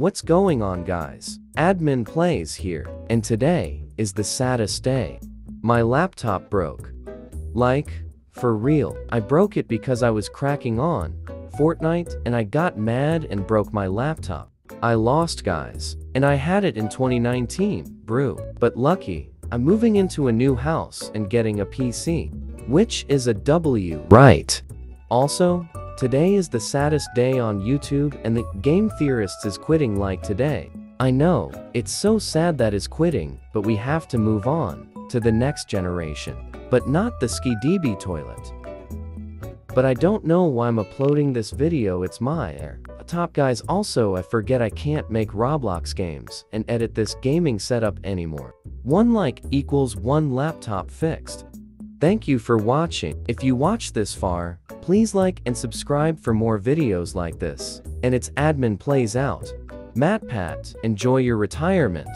What's going on guys? Admin Playz here, and today is the saddest day. My laptop broke. Like, for real, I broke it because I was cracking on Fortnite and I got mad and broke my laptop. I lost guys, and I had it in 2019, brew. But lucky, I'm moving into a new house and getting a PC, which is a W, right? Also, today is the saddest day on YouTube and the Game Theorists is quitting like today. I know, it's so sad that is quitting, but we have to move on to the next generation. But not the Skibidi toilet. But I don't know why I'm uploading this video it's my air. Top guys also I forget I can't make Roblox games and edit this gaming setup anymore. One like equals one laptop fixed. Thank you for watching. If you watched this far, please like and subscribe for more videos like this. And its Admin Playz out. MatPat, enjoy your retirement.